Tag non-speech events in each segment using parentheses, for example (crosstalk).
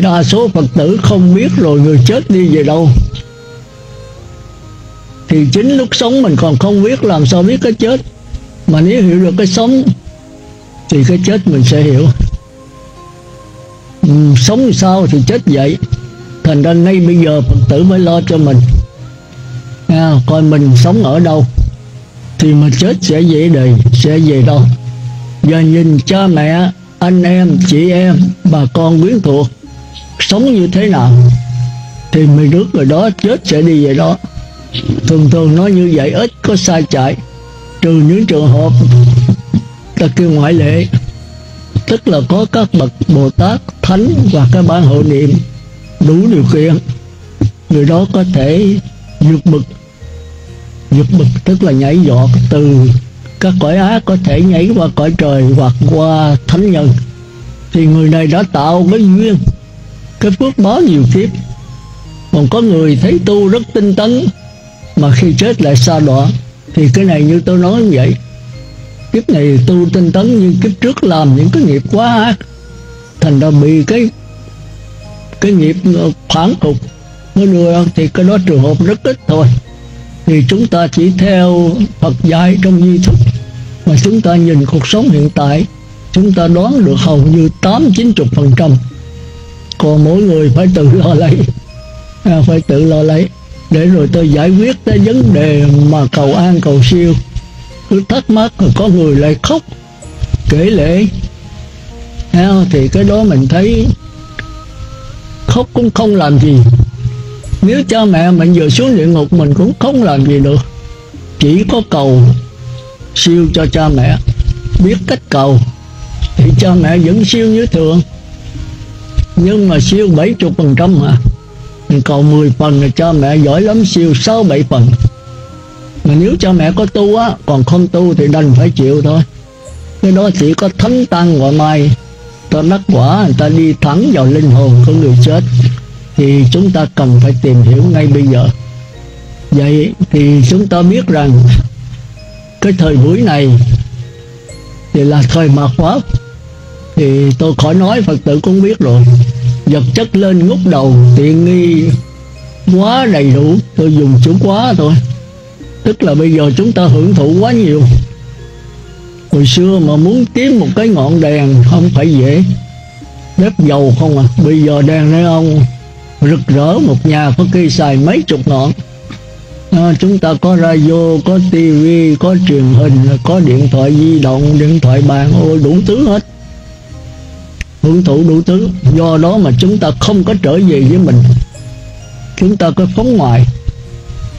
đa số phật tử không biết rồi người chết đi về đâu. Thì chính lúc sống mình còn không biết làm sao biết cái chết. Mà nếu hiểu được cái sống thì cái chết mình sẽ hiểu. Ừ, sống sao thì chết vậy? Thành ra ngay bây giờ phật tử mới lo cho mình. À, coi mình sống ở đâu thì mà chết sẽ dễ đời sẽ về đâu. Giờ nhìn cha mẹ anh em chị em bà con quyến thuộc sống như thế nào, thì mình rước người đó chết sẽ đi về đó. Thường thường nói như vậy, ít có sai chạy. Trừ những trường hợp ta kêu ngoại lệ, tức là có các bậc bồ tát, thánh và các ban hộ niệm, đủ điều kiện, người đó có thể vượt bực. Vượt bực tức là nhảy giọt từ các cõi ác có thể nhảy qua cõi trời hoặc qua thánh nhân. Thì người này đã tạo cái duyên cái phước báo nhiều kiếp. Còn có người thấy tu rất tinh tấn, mà khi chết lại xa đọa, thì cái này như tôi nói như vậy. Kiếp này tu tinh tấn nhưng kiếp trước làm những cái nghiệp quá ác thành ra bị cái cái nghiệp phản tục mới đưa thì cái đó trường hợp rất ít thôi. Thì chúng ta chỉ theo Phật dạy trong di thức, mà chúng ta nhìn cuộc sống hiện tại, chúng ta đoán được hầu như tám chín chục phần trăm còn mỗi người phải tự lo lấy. À, phải tự lo lấy. Để rồi tôi giải quyết cái vấn đề mà cầu an cầu siêu. Cứ thắc mắc rồi có người lại khóc. Kể lễ. À, thì cái đó mình thấy khóc cũng không làm gì. Nếu cha mẹ mình vừa xuống địa ngục mình cũng không làm gì được. Chỉ có cầu siêu cho cha mẹ. Biết cách cầu. Thì cha mẹ vẫn siêu như thường nhưng mà siêu 70 phần trăm mà mình cầu 10 phần là cha mẹ giỏi lắm, siêu 6 7 phần. Mà nếu cha mẹ có tu á, còn không tu thì đành phải chịu thôi. Cái đó chỉ có thánh tăng và mai. Ta đắc quả người ta đi thẳng vào linh hồn của người chết. Thì chúng ta cần phải tìm hiểu ngay bây giờ. Vậy thì chúng ta biết rằng cái thời buổi này thì là thời mạt pháp thì tôi khỏi nói phật tử cũng biết rồi. Vật chất lên ngút đầu tiện nghi quá đầy đủ. Tôi dùng chữ quá thôi. Tức là bây giờ chúng ta hưởng thụ quá nhiều. Hồi xưa mà muốn kiếm một cái ngọn đèn không phải dễ. Bếp dầu không à. Bây giờ đèn đấy ông rực rỡ một nhà có khi xài mấy chục ngọn. À, chúng ta có radio có tivi có truyền hình có điện thoại di động điện thoại bàn ôi đủ thứ hết hưởng thụ đủ thứ. Do đó mà chúng ta không có trở về với mình. Chúng ta có phóng ngoài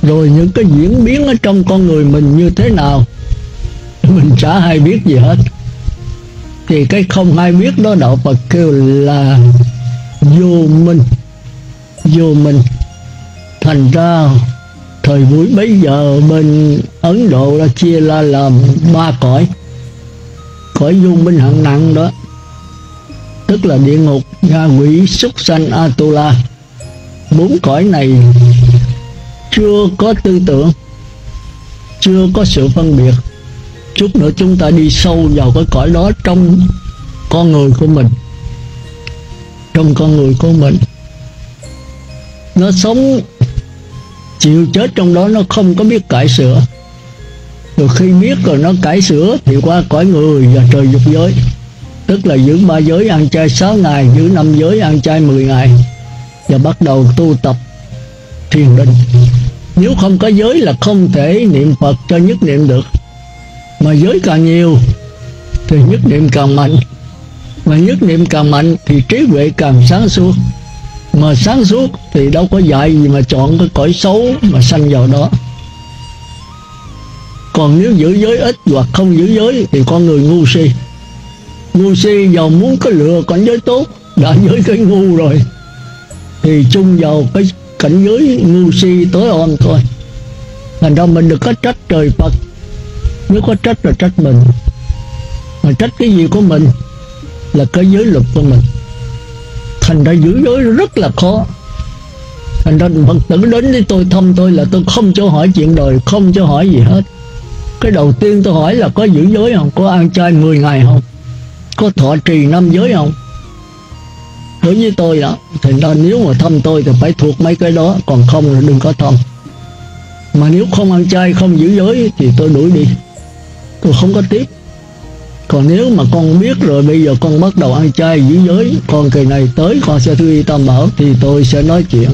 rồi những cái diễn biến ở trong con người mình như thế nào, mình chả hay biết gì hết. Thì cái không hay biết đó đạo Phật kêu là vô minh. Vô minh. Thành ra thời buổi bấy giờ bên Ấn Độ đã chia ra làm ba cõi. Cõi vô minh hạng nặng đó tức là địa ngục ngạ quỷ, súc sanh, atula. Bốn cõi này chưa có tư tưởng, chưa có sự phân biệt. Chút nữa chúng ta đi sâu vào cái cõi đó trong con người của mình. Trong con người của mình. Nó sống, chịu chết trong đó nó không có biết cải sửa. Rồi khi biết rồi nó cải sửa thì qua cõi người và trời dục giới tức là giữ ba giới ăn chay 6 ngày, giữ năm giới ăn chay 10 ngày, và bắt đầu tu tập thiền định. Nếu không có giới là không thể niệm Phật cho nhất niệm được. Mà giới càng nhiều, thì nhất niệm càng mạnh. Mà nhất niệm càng mạnh, thì trí huệ càng sáng suốt. Mà sáng suốt thì đâu có dạy gì mà chọn cái cõi xấu mà sanh vào đó. Còn nếu giữ giới ít hoặc không giữ giới thì con người ngu si ngu si giàu muốn có lừa cảnh giới tốt, đã giới cái ngu rồi. Thì chung vào cái cảnh giới ngu si tối on thôi. Thành ra mình được có trách trời Phật, nếu có trách là trách mình. Mà trách cái gì của mình là cái giới luật của mình. Thành ra giữ giới rất là khó. Thành ra phật tử đến với tôi, thăm tôi là tôi không cho hỏi chuyện đời, không cho hỏi gì hết. Cái đầu tiên tôi hỏi là có giữ giới không, có ăn chay 10 ngày không? Có thọ trì năm giới không? Đối với tôi đó, thì nó nếu mà thăm tôi thì phải thuộc mấy cái đó, còn không là đừng có thăm. Mà nếu không ăn chay, không giữ giới thì tôi đuổi đi. Tôi không có tiếp. Còn nếu mà con biết rồi, bây giờ con bắt đầu ăn chay, giữ giới, con kỳ này tới, con sẽ thư y tam bảo, thì tôi sẽ nói chuyện.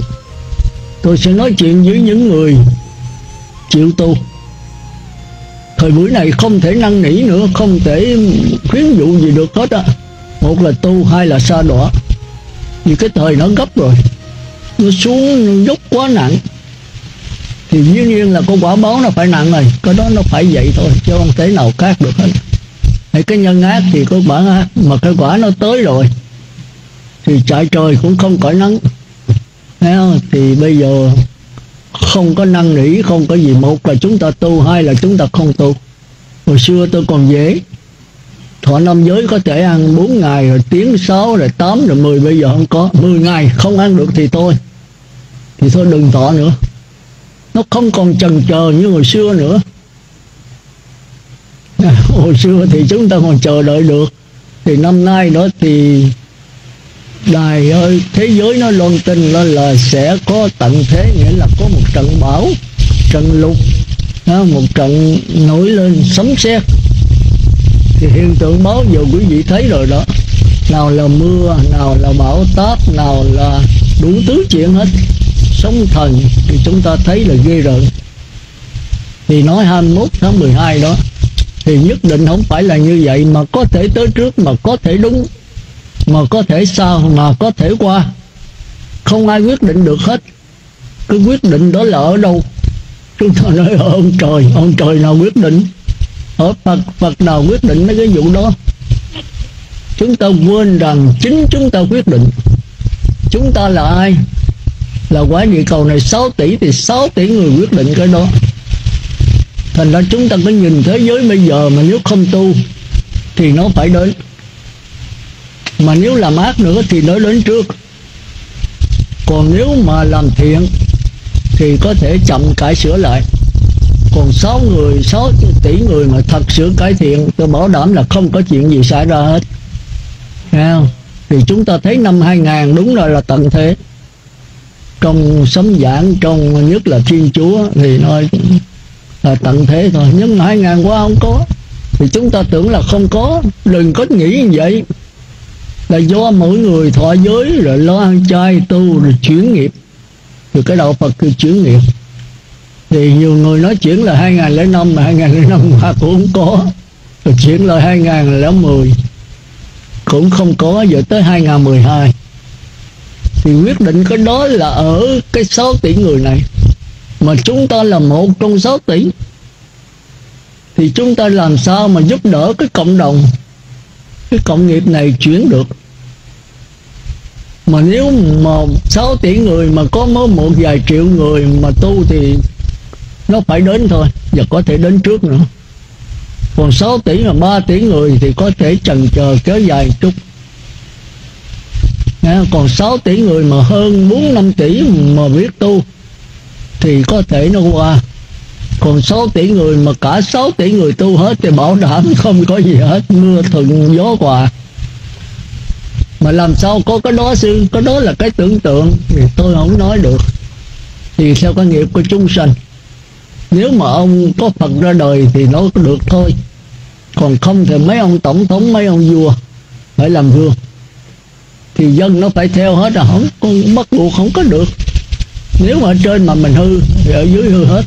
Tôi sẽ nói chuyện với những người chịu tu thời buổi này không thể năn nỉ nữa, không thể khuyến dụ gì được hết á. Một là tu, hai là xa đọa. Vì cái thời nó gấp rồi, nó xuống, nó dốc quá nặng. Thì dĩ nhiên là có quả báo nó phải nặng rồi, cái đó nó phải vậy thôi, chứ không thể nào khác được hết. Hay cái nhân ác thì có quả ác, mà cái quả nó tới rồi, thì chạy trời cũng không cõi nắng. Thì bây giờ không có năng nỉ, không có gì, một là chúng ta tu, hai là chúng ta không tu. Hồi xưa tôi còn dễ. Thọ năm giới có thể ăn 4 ngày, rồi tiếng 6 rồi 8 rồi 10 bây giờ không có. 10 ngày không ăn được thì thôi. Thì thôi đừng thọ nữa. Nó không còn chần chờ như hồi xưa nữa. (laughs) Hồi xưa thì chúng ta còn chờ đợi được. Thì năm nay đó thì đài ơi, thế giới nó loan tin lên là sẽ có tận thế, nghĩa là có một trận bão, trận lục một trận nổi lên sấm sét. Thì hiện tượng báo giờ quý vị thấy rồi đó. Nào là mưa, nào là bão táp, nào là đủ thứ chuyện hết. Sóng thần thì chúng ta thấy là ghê rợn. Thì nói 21 tháng 12 đó, thì nhất định không phải là như vậy mà có thể tới trước mà có thể đúng mà có thể sau mà có thể qua. Không ai quyết định được hết. Cái quyết định đó là ở đâu? Chúng ta nói ở ông trời ông trời nào quyết định? Ở Phật Phật nào quyết định mấy cái vụ đó? Chúng ta quên rằng chính chúng ta quyết định. Chúng ta là ai? Là quả địa cầu này 6 tỷ thì 6 tỷ người quyết định cái đó. Thành ra chúng ta có nhìn thế giới bây giờ mà nếu không tu thì nó phải đến mà nếu làm ác nữa thì nó đến trước. Còn nếu mà làm thiện, thì có thể chậm cải sửa lại. Còn 6 người 6 tỷ người mà thật sự cải thiện, tôi bảo đảm là không có chuyện gì xảy ra hết. Nghe không? thì chúng ta thấy năm 2000 đúng rồi là tận thế. Trong sấm giảng, trong nhất là thiên chúa thì nói là tận thế thôi. Nhưng hai ngàn qua không có, thì chúng ta tưởng là không có. Đừng có nghĩ như vậy là do mỗi người thọ giới rồi lo ăn chay, tu, rồi chuyển nghiệp. Rồi cái đạo Phật คือ chuyển nghiệp. Thì nhiều người nói chuyển là 2005 mà 2005 qua (laughs) cũng không có. Rồi chuyển lại 2010 cũng không có, giờ tới 2012 thì quyết định cái đó là ở cái 6 tỷ người này. Mà chúng ta là một trong 6 tỷ. Thì chúng ta làm sao mà giúp đỡ cái cộng đồng? Cái cộng nghiệp này chuyển được mà nếu mà 6 tỷ người mà có mới một vài triệu người mà tu thì nó phải đến thôi và có thể đến trước nữa. Còn 6 tỷ mà 3 tỷ người thì có thể chần chờ kéo dài một chút. Nha, còn 6 tỷ người mà hơn 4 5 tỷ mà biết tu thì có thể nó qua. Còn 6 tỷ người mà cả 6 tỷ người tu hết thì bảo đảm không có gì hết mưa thuận gió quà mà làm sao có cái đó sư cái đó là cái tưởng tượng. Thì tôi không nói được. Thì theo cái nghiệp của chúng sanh? Nếu mà ông có Phật ra đời thì nó có được thôi. Còn không thì mấy ông tổng thống, mấy ông vua phải làm vua thì dân nó phải theo hết là không, con bắt buộc không có được. Nếu mà ở trên mà mình hư, thì ở dưới hư hết.